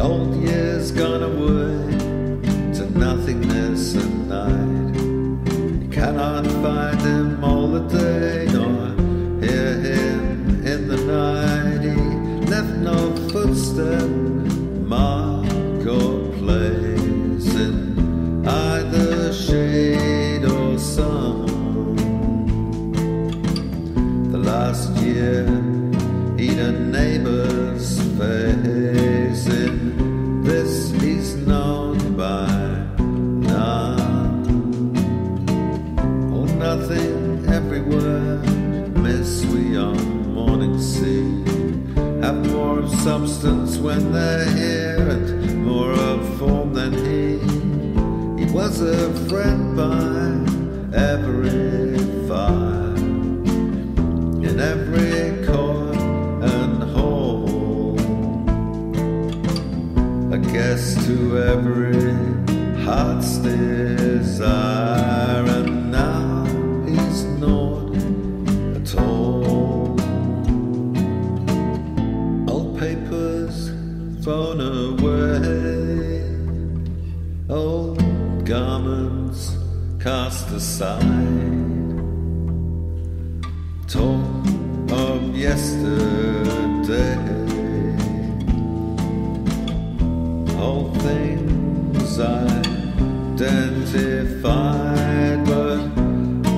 The old year's gone away to nothingness and night. You cannot find him all the day nor hear him in the night. He left no footstep, mark or place in either shade or sun. The last year, eat a neighbor's face. Substance when they're here and more of form than he. He was a friend by every fire, in every guest to every heart's desire, and now he's not at all. Old papers thrown away, old garments cast aside, talk of yesterday, all things identified, but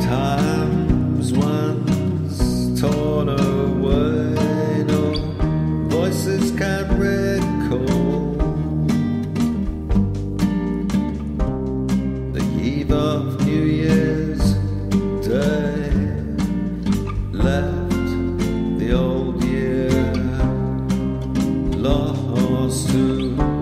times once torn away, no voices can recall the eve of New Year's Day left the old year lost to.